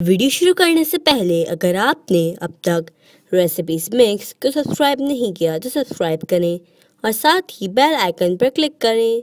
Video शुरू करने से पहले अगर आपने अब तक रेसिपीज़ मिक्स को सब्सक्राइब नहीं किया तो सब्सक्राइब करें और साथ ही बेल आइकन पर क्लिक करें।